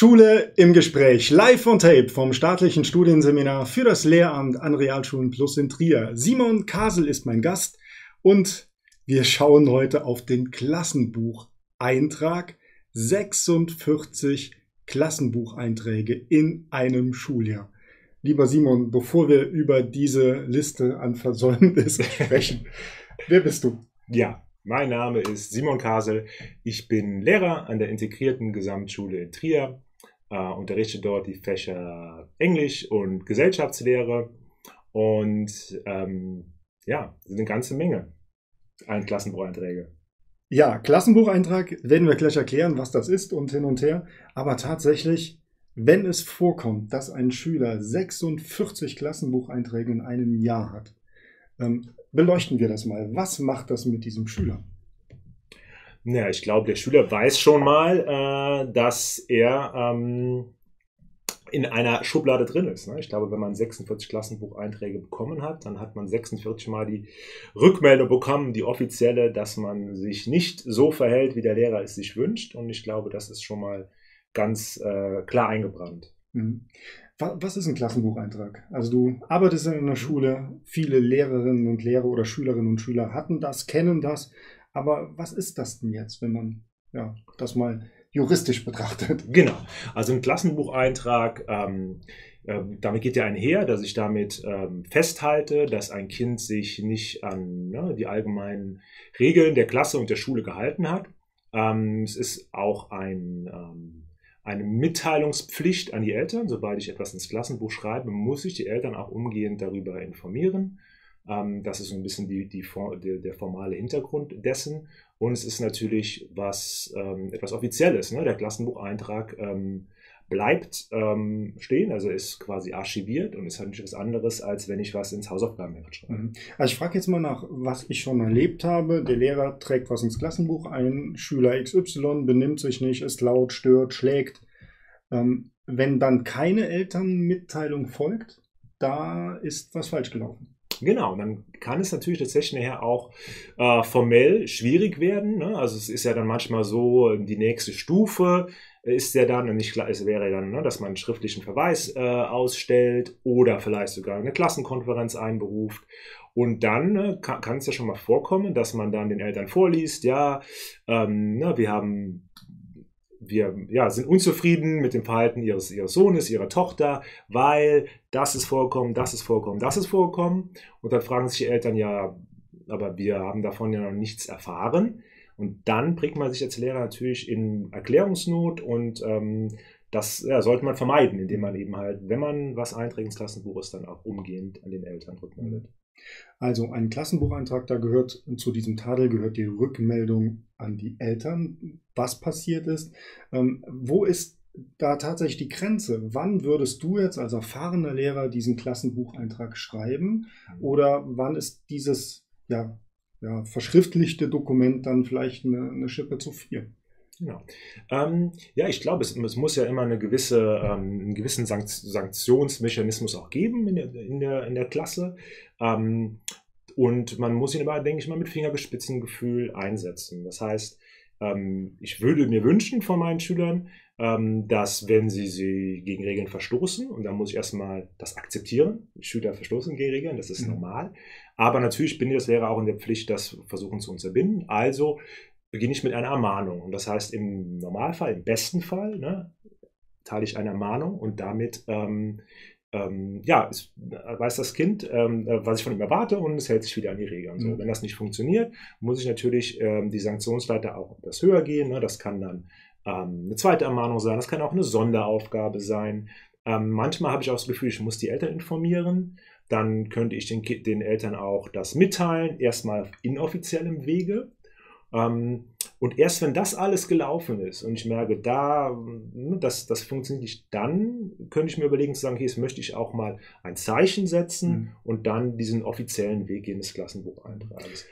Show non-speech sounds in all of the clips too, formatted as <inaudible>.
Schule im Gespräch, live on tape vom staatlichen Studienseminar für das Lehramt an Realschulen Plus in Trier. Simon Kasel ist mein Gast und wir schauen heute auf den Klassenbucheintrag. 46 Klassenbucheinträge in einem Schuljahr. Lieber Simon, bevor wir über diese Liste an Versäumnissen <laughs> sprechen, wer bist du? Ja, mein Name ist Simon Kasel. Ich bin Lehrer an der integrierten Gesamtschule in Trier, äh, unterrichte dort die Fächer Englisch und Gesellschaftslehre und ähm, ja, eine ganze Menge an Klassenbucheinträge. Ja, Klassenbucheintrag werden wir gleich erklären, was das ist und hin und her. Aber tatsächlich, wenn es vorkommt, dass ein Schüler 46 Klassenbucheinträge in einem Jahr hat, ähm, beleuchten wir das mal. Was macht das mit diesem Schüler? Ja, ich glaube, der Schüler weiß schon mal, äh, dass er ähm, in einer Schublade drin ist. Ne? Ich glaube, wenn man 46 Klassenbucheinträge bekommen hat, dann hat man 46 Mal die Rückmeldung bekommen, die offizielle, dass man sich nicht so verhält, wie der Lehrer es sich wünscht. Und ich glaube, das ist schon mal ganz äh, klar eingebrannt. Mhm. Was ist ein Klassenbucheintrag? Also du arbeitest in einer Schule, viele Lehrerinnen und Lehrer oder Schülerinnen und Schüler hatten das, kennen das. Aber was ist das denn jetzt, wenn man ja, das mal juristisch betrachtet? Genau. Also ein Klassenbucheintrag, ähm, äh, damit geht ja einher, dass ich damit ähm, festhalte, dass ein Kind sich nicht an ne, die allgemeinen Regeln der Klasse und der Schule gehalten hat. Ähm, es ist auch ein ähm, eine Mitteilungspflicht an die Eltern. Sobald ich etwas ins Klassenbuch schreibe, muss ich die Eltern auch umgehend darüber informieren. Ähm, das ist so ein bisschen die, die, die, der formale Hintergrund dessen. Und es ist natürlich was, ähm, etwas Offizielles. Ne? Der Klassenbucheintrag ähm, bleibt ähm, stehen, also ist quasi archiviert und ist halt nicht was anderes, als wenn ich was ins Hausaufgabenheft schreibe. Mhm. Also ich frage jetzt mal nach, was ich schon erlebt habe. Der Lehrer trägt was ins Klassenbuch ein, Schüler XY benimmt sich nicht, ist laut, stört, schlägt. Ähm, wenn dann keine Elternmitteilung folgt, da ist was falsch gelaufen. Genau, dann kann es natürlich tatsächlich nachher auch äh, formell schwierig werden. Ne? Also es ist ja dann manchmal so, die nächste Stufe ist ja dann, nicht klar, es wäre dann, ne, dass man einen schriftlichen Verweis äh, ausstellt oder vielleicht sogar eine Klassenkonferenz einberuft. Und dann ne, kann es ja schon mal vorkommen, dass man dann den Eltern vorliest, ja, ähm, ne, wir haben wir ja, sind unzufrieden mit dem Verhalten ihres, ihres Sohnes, ihrer Tochter, weil das ist vorgekommen, das ist vorgekommen, das ist vorgekommen. Und dann fragen sich die Eltern ja, aber wir haben davon ja noch nichts erfahren. Und dann bringt man sich als Lehrer natürlich in Erklärungsnot und ähm, das ja, sollte man vermeiden, indem man eben halt, wenn man was einträgt ins Klassenbuch ist, dann auch umgehend an den Eltern rückmeldet. Also ein Klassenbucheintrag, da gehört zu diesem Tadel gehört die Rückmeldung an die Eltern, was passiert ist. Ähm, wo ist da tatsächlich die Grenze? Wann würdest du jetzt als erfahrener Lehrer diesen Klassenbucheintrag schreiben? Oder wann ist dieses ja, ja, verschriftlichte Dokument dann vielleicht eine, eine Schippe zu viel? Genau. Ähm, ja, ich glaube, es, es, muss ja immer eine gewisse, ähm, einen gewissen Sankt Sanktionsmechanismus auch geben in der, in der, in der Klasse. Ähm, und man muss ihn aber, denke ich mal, mit Fingerspitzengefühl einsetzen. Das heißt, ähm, ich würde mir wünschen von meinen Schülern, ähm, dass wenn sie, sie gegen Regeln verstoßen, und dann muss ich erstmal das akzeptieren, Schüler verstoßen gegen Regeln, das ist mhm. normal. Aber natürlich bin ich als Lehrer auch in der Pflicht, das versuchen zu unterbinden. Also beginne ich mit einer Ermahnung. Und das heißt, im Normalfall, im besten Fall, ne, teile ich eine Ermahnung und damit ähm, ähm, ja, es weiß das Kind, ähm, was ich von ihm erwarte und es hält sich wieder an die Regeln. So, mhm. Wenn das nicht funktioniert, muss ich natürlich ähm, die Sanktionsleiter auch etwas höher gehen. Ne? Das kann dann ähm, eine zweite Ermahnung sein, das kann auch eine Sonderaufgabe sein. Ähm, manchmal habe ich auch das Gefühl, ich muss die Eltern informieren. Dann könnte ich den, den Eltern auch das mitteilen, erstmal auf inoffiziellem Wege. Ähm, und erst wenn das alles gelaufen ist und ich merke, da, hm, das, das funktioniert nicht, dann könnte ich mir überlegen zu sagen, okay, jetzt möchte ich auch mal ein Zeichen setzen mhm. und dann diesen offiziellen Weg gehen des Klassenbucheintrags.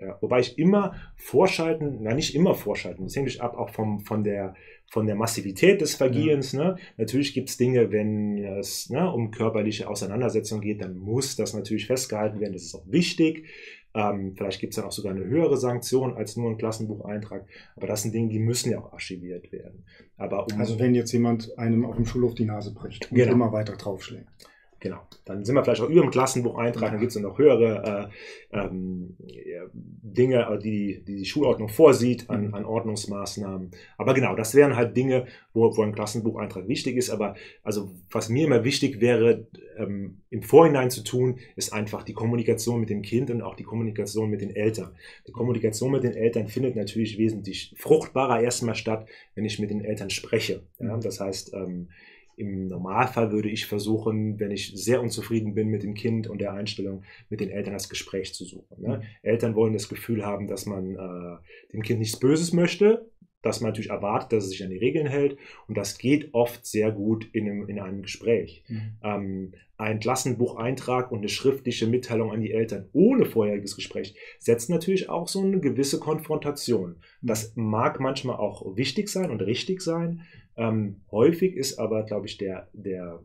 Ja, wobei ich immer vorschalten, na nicht immer vorschalten, das hängt ab auch vom, von, der, von der Massivität des Vergehens. Ja. Ne? Natürlich gibt es Dinge, wenn es ne, um körperliche Auseinandersetzung geht, dann muss das natürlich festgehalten werden, das ist auch wichtig. Ähm, vielleicht gibt es dann auch sogar eine höhere Sanktion als nur ein Klassenbucheintrag. Aber das sind Dinge, die müssen ja auch archiviert werden. Aber um also wenn jetzt jemand einem auf dem Schulhof die Nase bricht und genau. immer weiter draufschlägt. Genau. Dann sind wir vielleicht auch über dem Klassenbucheintrag, dann gibt es noch höhere äh, ähm, Dinge, die, die die Schulordnung vorsieht an, mhm. an Ordnungsmaßnahmen. Aber genau, das wären halt Dinge, wo, wo ein Klassenbucheintrag wichtig ist. Aber also was mir immer wichtig wäre, ähm, im Vorhinein zu tun, ist einfach die Kommunikation mit dem Kind und auch die Kommunikation mit den Eltern. Die Kommunikation mit den Eltern findet natürlich wesentlich fruchtbarer erstmal statt, wenn ich mit den Eltern spreche. Ja? Mhm. Das heißt, ähm, im Normalfall würde ich versuchen, wenn ich sehr unzufrieden bin mit dem Kind und der Einstellung, mit den Eltern das Gespräch zu suchen. Ne? Mhm. Eltern wollen das Gefühl haben, dass man äh, dem Kind nichts Böses möchte, dass man natürlich erwartet, dass es sich an die Regeln hält. Und das geht oft sehr gut in einem, in einem Gespräch. Mhm. Ähm, ein Klassenbucheintrag und eine schriftliche Mitteilung an die Eltern ohne vorheriges Gespräch setzt natürlich auch so eine gewisse Konfrontation. Mhm. Das mag manchmal auch wichtig sein und richtig sein, ähm, häufig ist aber, glaube ich, der, der,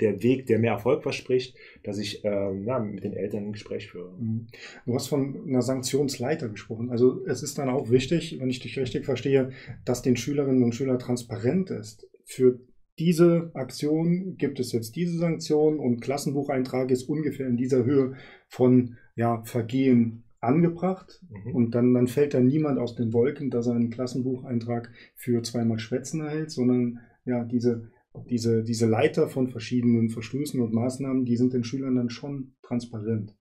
der Weg, der mehr Erfolg verspricht, dass ich ähm, ja, mit den Eltern ein Gespräch führe. Mhm. Du hast von einer Sanktionsleiter gesprochen. Also es ist dann auch wichtig, wenn ich dich richtig verstehe, dass den Schülerinnen und Schülern transparent ist. Für diese Aktion gibt es jetzt diese Sanktion und Klassenbucheintrag ist ungefähr in dieser Höhe von ja, Vergehen angebracht mhm. und dann, dann fällt da niemand aus den Wolken, dass er einen Klassenbucheintrag für zweimal Schwätzen erhält, sondern ja, diese, diese, diese Leiter von verschiedenen Verstößen und Maßnahmen, die sind den Schülern dann schon transparent.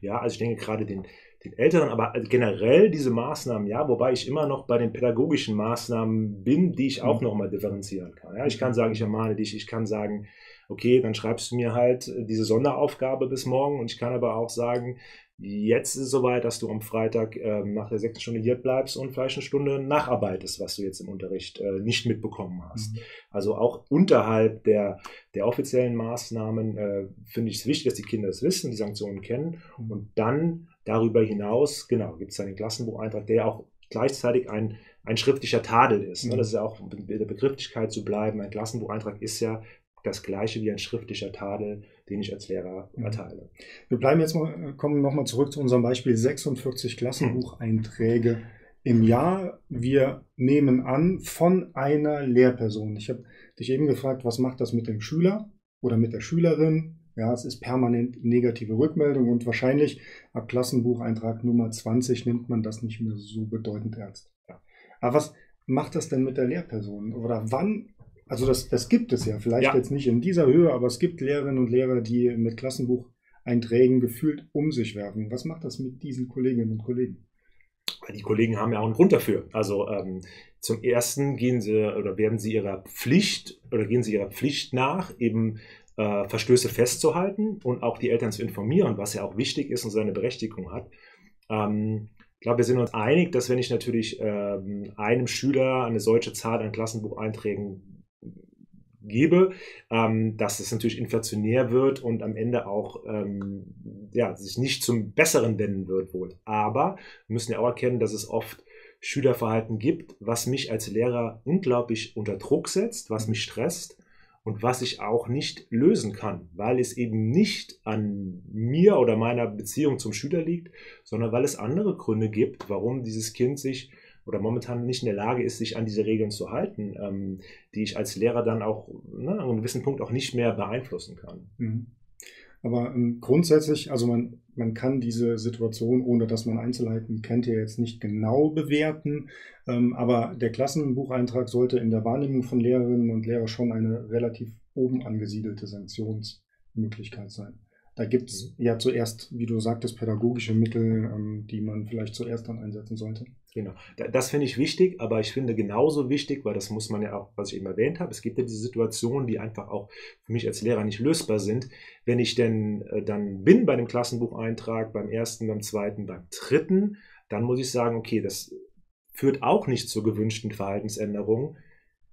Ja, also ich denke gerade den, den Älteren, aber generell diese Maßnahmen, ja, wobei ich immer noch bei den pädagogischen Maßnahmen bin, die ich auch mhm. nochmal differenzieren kann. Ja, ich kann sagen, ich ermahne dich, ich kann sagen, okay, dann schreibst du mir halt diese Sonderaufgabe bis morgen und ich kann aber auch sagen, Jetzt ist es soweit, dass du am Freitag ähm, nach der sechsten Stunde hier bleibst und vielleicht eine Stunde nacharbeitest, was du jetzt im Unterricht äh, nicht mitbekommen hast. Mhm. Also auch unterhalb der, der offiziellen Maßnahmen äh, finde ich es wichtig, dass die Kinder es wissen, die Sanktionen kennen. Mhm. Und dann darüber hinaus, genau, gibt es einen Klassenbucheintrag, der auch gleichzeitig ein, ein schriftlicher Tadel ist. Ne? Mhm. Das ist ja auch mit der Begrifflichkeit zu bleiben. Ein Klassenbucheintrag ist ja das gleiche wie ein schriftlicher Tadel, den ich als Lehrer mhm. erteile. Wir bleiben jetzt mal, kommen nochmal zurück zu unserem Beispiel 46 Klassenbucheinträge im Jahr. Wir nehmen an von einer Lehrperson. Ich habe dich eben gefragt, was macht das mit dem Schüler oder mit der Schülerin? Ja, es ist permanent negative Rückmeldung und wahrscheinlich ab Klassenbucheintrag Nummer 20 nimmt man das nicht mehr so bedeutend ernst. Ja. Aber was macht das denn mit der Lehrperson? Oder wann also das, das gibt es ja, vielleicht ja. jetzt nicht in dieser Höhe, aber es gibt Lehrerinnen und Lehrer, die mit Klassenbucheinträgen gefühlt um sich werfen. Was macht das mit diesen Kolleginnen und Kollegen? Die Kollegen haben ja auch einen Grund dafür. Also ähm, zum ersten gehen sie oder werden sie ihrer Pflicht oder gehen sie ihrer Pflicht nach, eben äh, Verstöße festzuhalten und auch die Eltern zu informieren, was ja auch wichtig ist und seine Berechtigung hat. Ähm, ich glaube, wir sind uns einig, dass wenn ich natürlich ähm, einem Schüler eine solche Zahl an Klassenbucheinträgen gebe, ähm, dass es natürlich inflationär wird und am Ende auch ähm, ja, sich nicht zum Besseren wenden wird wohl. Aber wir müssen ja auch erkennen, dass es oft Schülerverhalten gibt, was mich als Lehrer unglaublich unter Druck setzt, was mich stresst und was ich auch nicht lösen kann, weil es eben nicht an mir oder meiner Beziehung zum Schüler liegt, sondern weil es andere Gründe gibt, warum dieses Kind sich oder momentan nicht in der Lage ist, sich an diese Regeln zu halten, ähm, die ich als Lehrer dann auch ne, an einem gewissen Punkt auch nicht mehr beeinflussen kann. Mhm. Aber ähm, grundsätzlich, also man, man kann diese Situation, ohne dass man Einzelheiten kennt, ja jetzt nicht genau bewerten. Ähm, aber der Klassenbucheintrag sollte in der Wahrnehmung von Lehrerinnen und Lehrern schon eine relativ oben angesiedelte Sanktionsmöglichkeit sein. Da gibt es mhm. ja zuerst, wie du sagtest, pädagogische Mittel, ähm, die man vielleicht zuerst dann einsetzen sollte. Genau. Das finde ich wichtig, aber ich finde genauso wichtig, weil das muss man ja auch, was ich eben erwähnt habe, es gibt ja diese Situationen, die einfach auch für mich als Lehrer nicht lösbar sind. Wenn ich denn äh, dann bin bei dem Klassenbucheintrag, beim ersten, beim zweiten, beim dritten, dann muss ich sagen, okay, das führt auch nicht zur gewünschten Verhaltensänderung.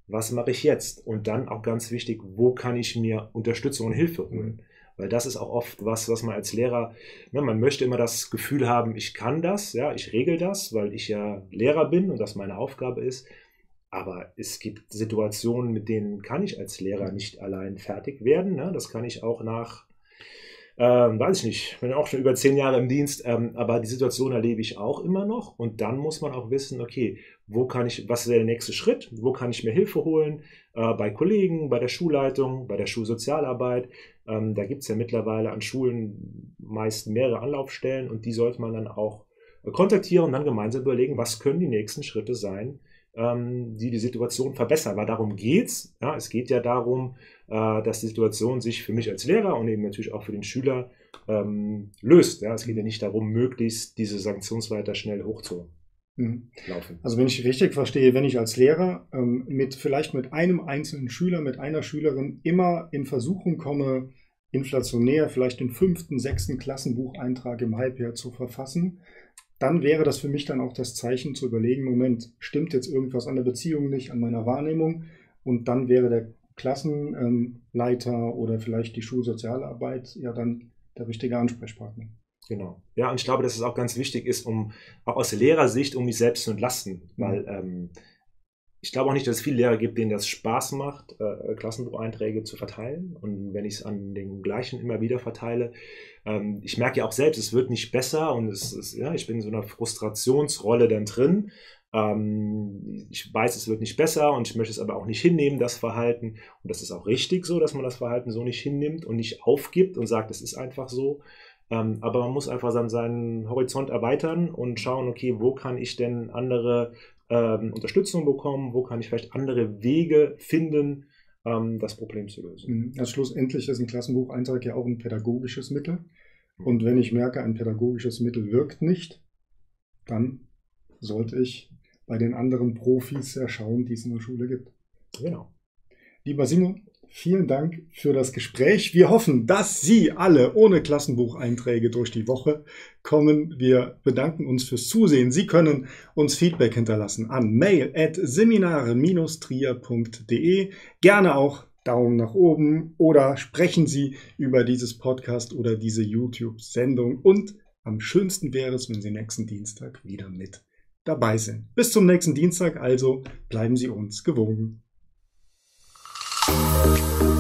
Was mache ich jetzt? Und dann auch ganz wichtig, wo kann ich mir Unterstützung und Hilfe holen? Mhm. Weil das ist auch oft was, was man als Lehrer, ne, man möchte immer das Gefühl haben, ich kann das, ja, ich regel das, weil ich ja Lehrer bin und das meine Aufgabe ist. Aber es gibt Situationen, mit denen kann ich als Lehrer nicht allein fertig werden. Ne? Das kann ich auch nach ähm, weiß ich nicht, bin auch schon über zehn Jahre im Dienst, ähm, aber die Situation erlebe ich auch immer noch. Und dann muss man auch wissen, okay, wo kann ich, was ist der nächste Schritt? Wo kann ich mir Hilfe holen? Äh, bei Kollegen, bei der Schulleitung, bei der Schulsozialarbeit. Ähm, da gibt es ja mittlerweile an Schulen meist mehrere Anlaufstellen und die sollte man dann auch äh, kontaktieren und dann gemeinsam überlegen, was können die nächsten Schritte sein, ähm, die die Situation verbessern. Weil darum geht's. Ja, es geht ja darum, äh, dass die Situation sich für mich als Lehrer und eben natürlich auch für den Schüler ähm, löst. Ja, es geht ja nicht darum, möglichst diese Sanktionsleiter schnell hochzulaufen. Mhm. Also wenn ich richtig verstehe, wenn ich als Lehrer ähm, mit vielleicht mit einem einzelnen Schüler, mit einer Schülerin immer in Versuchung komme, inflationär vielleicht den fünften, sechsten Klassenbucheintrag im Halbjahr zu verfassen, dann wäre das für mich dann auch das Zeichen zu überlegen, Moment, stimmt jetzt irgendwas an der Beziehung nicht, an meiner Wahrnehmung? Und dann wäre der Klassenleiter oder vielleicht die Schulsozialarbeit ja dann der richtige Ansprechpartner. Genau. Ja, und ich glaube, dass es auch ganz wichtig ist, um auch aus Lehrersicht, um mich selbst zu entlasten, mhm. weil ähm, ich glaube auch nicht, dass es viele Lehrer gibt, denen das Spaß macht, äh, Klassenbucheinträge zu verteilen. Und wenn ich es an den gleichen immer wieder verteile, ähm, ich merke ja auch selbst, es wird nicht besser und es ist, ja, ich bin in so einer Frustrationsrolle dann drin. Ähm, ich weiß, es wird nicht besser und ich möchte es aber auch nicht hinnehmen, das Verhalten. Und das ist auch richtig so, dass man das Verhalten so nicht hinnimmt und nicht aufgibt und sagt, es ist einfach so. Ähm, aber man muss einfach dann seinen Horizont erweitern und schauen, okay, wo kann ich denn andere ähm, Unterstützung bekommen, wo kann ich vielleicht andere Wege finden, ähm, das Problem zu lösen. Also schlussendlich ist ein Klassenbucheintrag ja auch ein pädagogisches Mittel. Und wenn ich merke, ein pädagogisches Mittel wirkt nicht, dann sollte ich bei den anderen Profis ja schauen, die es in der Schule gibt. Genau. Lieber Simon, vielen Dank für das Gespräch. Wir hoffen, dass Sie alle ohne Klassenbucheinträge durch die Woche kommen. Wir bedanken uns fürs Zusehen. Sie können uns Feedback hinterlassen an mail at seminare-trier.de. Gerne auch Daumen nach oben oder sprechen Sie über dieses Podcast oder diese YouTube-Sendung. Und am schönsten wäre es, wenn Sie nächsten Dienstag wieder mit dabei sind. Bis zum nächsten Dienstag also bleiben Sie uns gewogen. Música